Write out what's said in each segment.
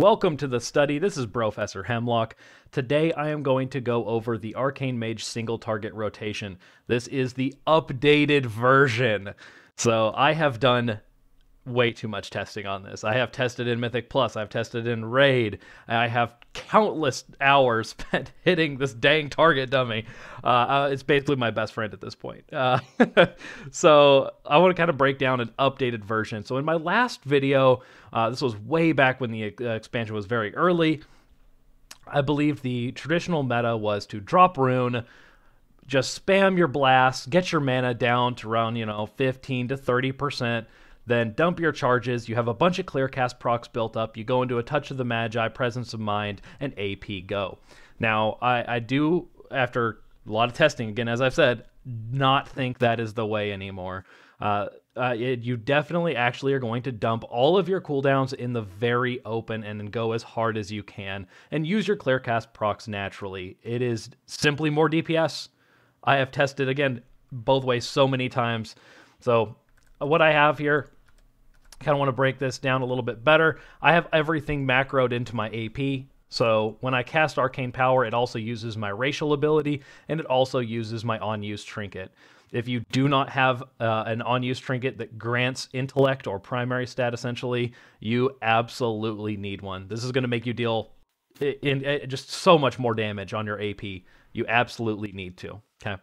Welcome to the study. This is Brofessor Hemlock. Today I am going to go over the Arcane Mage single target rotation. This is the updated version. So I have done way too much testing on this. I have tested in Mythic Plus, I've tested in Raid, I have countless hours spent hitting this dang target dummy. Uh, uh, it's basically my best friend at this point. Uh, so I want to kind of break down an updated version. So in my last video, uh, this was way back when the uh, expansion was very early. I believe the traditional meta was to drop rune, just spam your blast, get your mana down to around, you know, 15 to 30%, then dump your charges. You have a bunch of clearcast procs built up. You go into a touch of the Magi, presence of mind, and AP go. Now, I, I do, after a lot of testing, again, as I've said, not think that is the way anymore. Uh, uh, it, you definitely actually are going to dump all of your cooldowns in the very open and then go as hard as you can and use your clearcast procs naturally. It is simply more DPS. I have tested again both ways so many times. So what I have here kind of want to break this down a little bit better. I have everything macroed into my AP. So when I cast Arcane Power, it also uses my racial ability and it also uses my on-use trinket. If you do not have uh, an on-use trinket that grants intellect or primary stat, essentially, you absolutely need one. This is going to make you deal in, in, in just so much more damage on your AP. You absolutely need to. Okay.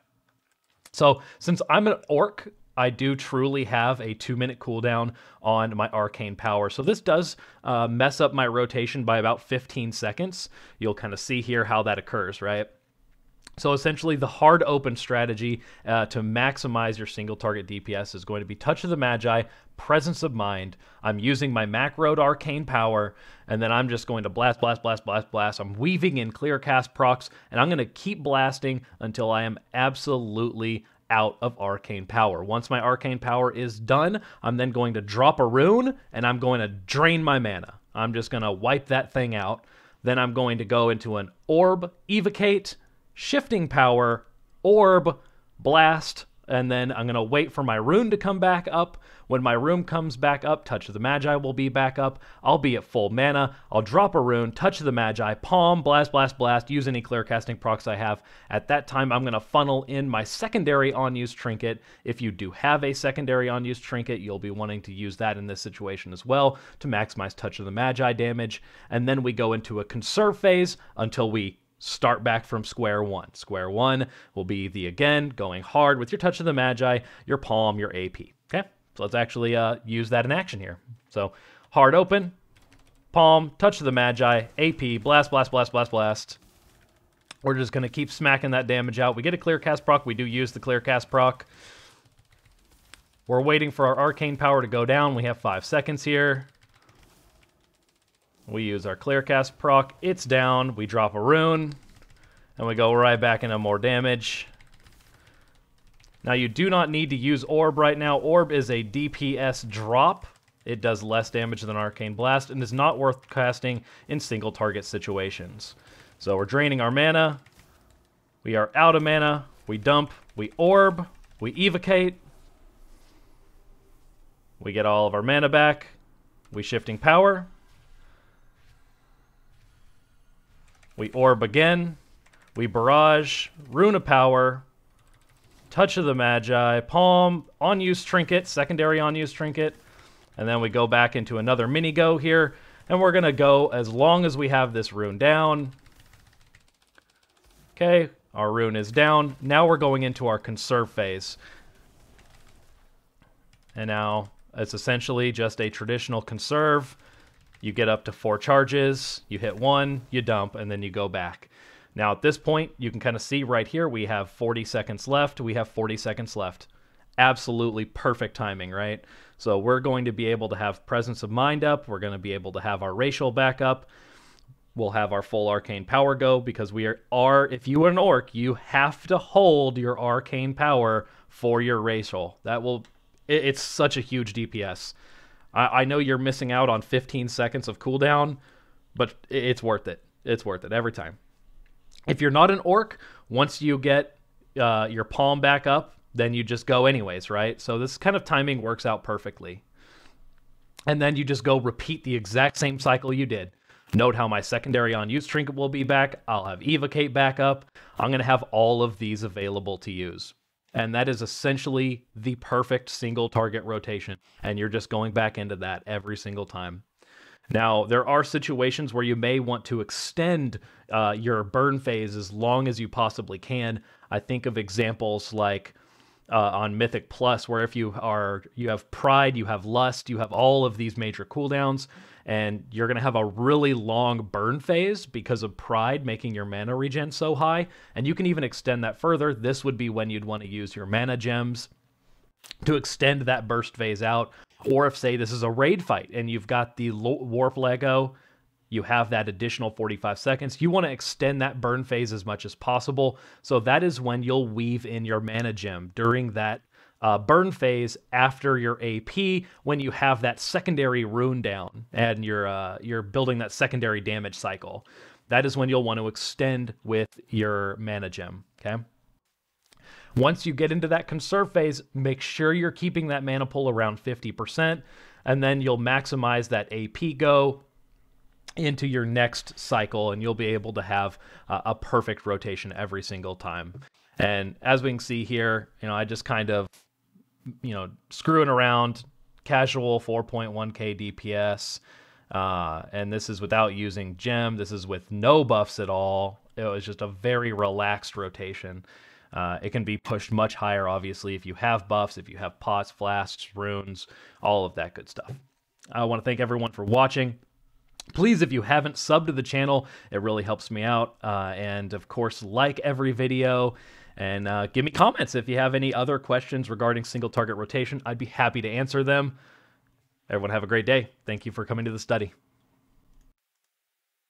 So since I'm an orc, I do truly have a two minute cooldown on my arcane power. So this does uh, mess up my rotation by about 15 seconds. You'll kind of see here how that occurs, right? So essentially, the hard open strategy uh, to maximize your single target DPS is going to be Touch of the Magi, Presence of Mind. I'm using my macroed Arcane Power, and then I'm just going to blast, blast, blast, blast, blast. I'm weaving in clear cast procs, and I'm going to keep blasting until I am absolutely out of arcane power. Once my arcane power is done, I'm then going to drop a rune and I'm going to drain my mana. I'm just going to wipe that thing out. Then I'm going to go into an orb, evocate, shifting power, orb, blast, and then I'm going to wait for my rune to come back up. When my rune comes back up, Touch of the Magi will be back up. I'll be at full mana. I'll drop a rune, Touch of the Magi, Palm, Blast, Blast, Blast, use any clear casting procs I have. At that time, I'm going to funnel in my secondary on-use trinket. If you do have a secondary on-use trinket, you'll be wanting to use that in this situation as well to maximize Touch of the Magi damage. And then we go into a conserve phase until we start back from square one. Square one will be the again going hard with your touch of the magi, your palm, your AP. Okay, so let's actually uh, use that in action here. So hard open, palm, touch of the magi, AP, blast, blast, blast, blast, blast. We're just gonna keep smacking that damage out. We get a clear cast proc. We do use the clear cast proc. We're waiting for our arcane power to go down. We have five seconds here. We use our Clearcast proc. It's down. We drop a rune. And we go right back into more damage. Now you do not need to use Orb right now. Orb is a DPS drop. It does less damage than Arcane Blast and is not worth casting in single target situations. So we're draining our mana. We are out of mana. We dump. We Orb. We Evocate. We get all of our mana back. We Shifting Power. We orb again. We barrage, rune of power, touch of the magi, palm, on-use trinket, secondary on-use trinket, and then we go back into another mini go here, and we're gonna go as long as we have this rune down. Okay, our rune is down. Now we're going into our conserve phase. And now it's essentially just a traditional conserve. You get up to four charges, you hit one, you dump, and then you go back. Now, at this point, you can kind of see right here, we have 40 seconds left. We have 40 seconds left. Absolutely perfect timing, right? So we're going to be able to have presence of mind up. We're going to be able to have our racial back up. We'll have our full arcane power go because we are, if you are an orc, you have to hold your arcane power for your racial. That will, it, it's such a huge DPS. I, I know you're missing out on 15 seconds of cooldown, but it's worth it. It's worth it every time. If you're not an orc, once you get uh, your palm back up, then you just go anyways, right? So this kind of timing works out perfectly. And then you just go repeat the exact same cycle you did. Note how my secondary on use trinket will be back. I'll have Evocate back up. I'm going to have all of these available to use. And that is essentially the perfect single target rotation. And you're just going back into that every single time. Now, there are situations where you may want to extend uh, your burn phase as long as you possibly can. I think of examples like uh, on Mythic Plus, where if you are you have Pride, you have Lust, you have all of these major cooldowns, and you're going to have a really long burn phase because of Pride making your mana regen so high. And you can even extend that further. This would be when you'd want to use your mana gems to extend that burst phase out. Or if, say, this is a raid fight and you've got the Warp Lego, you have that additional 45 seconds. You want to extend that burn phase as much as possible. So that is when you'll weave in your mana gem during that uh, burn phase after your AP when you have that secondary rune down and you're uh, you're building that secondary damage cycle. That is when you'll want to extend with your mana gem. Okay. Once you get into that conserve phase, make sure you're keeping that mana pool around 50%, and then you'll maximize that AP go into your next cycle, and you'll be able to have uh, a perfect rotation every single time. And as we can see here, you know, I just kind of you know, screwing around, casual 4.1k DPS. Uh, and this is without using gem. This is with no buffs at all. It was just a very relaxed rotation. Uh, it can be pushed much higher, obviously, if you have buffs, if you have pots, flasks, runes, all of that good stuff. I want to thank everyone for watching. Please, if you haven't subbed to the channel, it really helps me out. Uh, and of course, like every video and uh, give me comments if you have any other questions regarding single target rotation. I'd be happy to answer them. Everyone have a great day. Thank you for coming to the study.